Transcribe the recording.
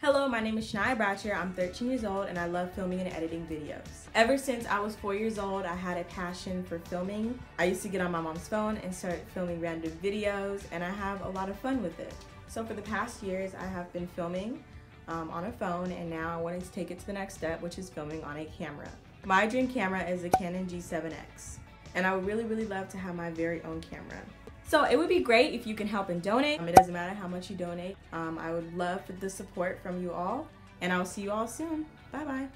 Hello, my name is Chaniya Bratcher. I'm 13 years old and I love filming and editing videos. Ever since I was four years old, I had a passion for filming. I used to get on my mom's phone and start filming random videos and I have a lot of fun with it. So for the past years, I have been filming um, on a phone and now I wanted to take it to the next step, which is filming on a camera. My dream camera is a Canon G7X and I would really, really love to have my very own camera. So it would be great if you can help and donate. Um, it doesn't matter how much you donate. Um, I would love the support from you all and I'll see you all soon. Bye bye.